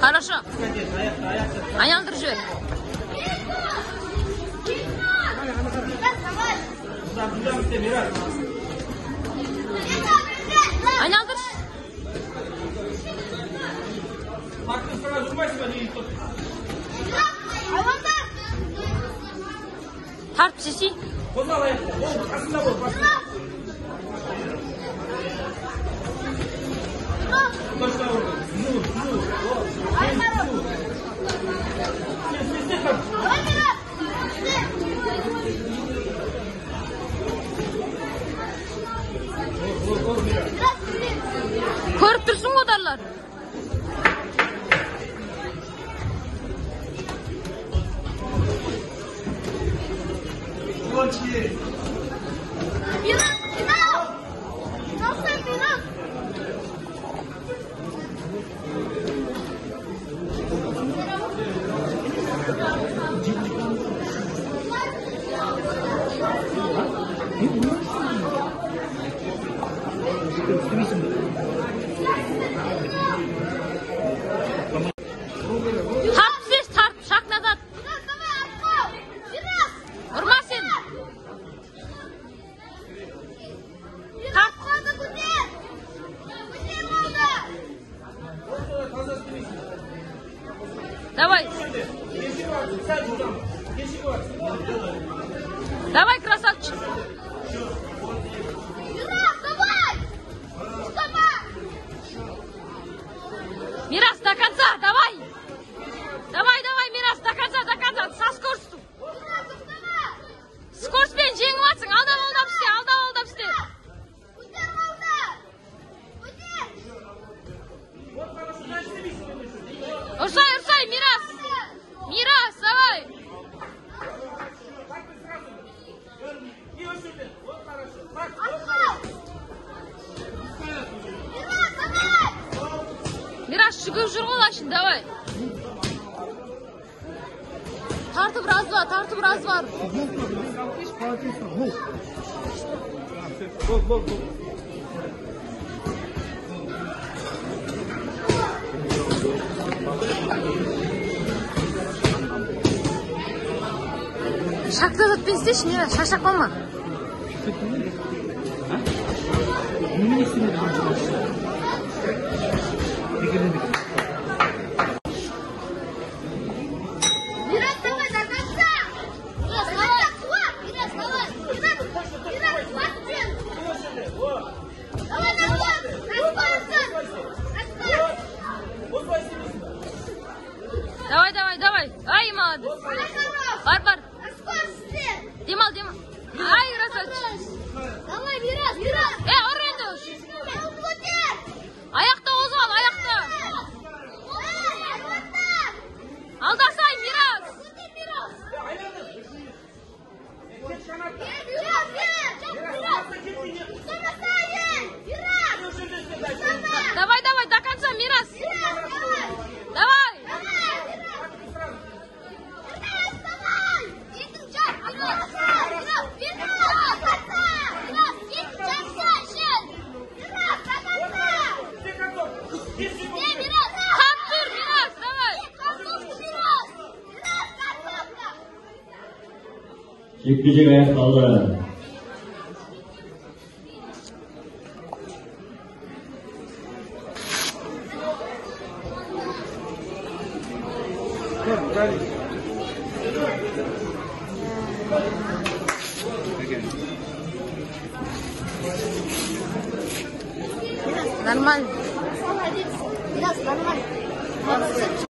Хорошо. Aylantirib жібер. Aylantir. harp sesi. Көріп тұрсың ғой Koçi. Yılan, yılan. Nasıl yılan? Ne bu? Sıkıntı mısın? Давай. Давай, красавчик. Мирас, до конца, давай. Давай, давай, Мирас, до конца, до конца. Со скоростью. Скоростьпен жеңіп атсың. Алдап, алдап істе, алдап, алдап істе. Урсай, жүгіріп жүр ғой лашын, давай тартып разва тартып разва шакты ұзатпай істеші не шаршап қалма Давай, давай, давай. Ай, молодец. Бар, бар. Демал, Yükleyeceğim kaldı. Normal. Biraz normal.